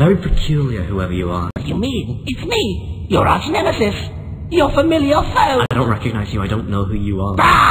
Very peculiar, whoever you are. What do you mean? It's me, your arch nemesis, your familiar foe. I don't recognize you. I don't know who you are. Ah!